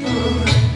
You.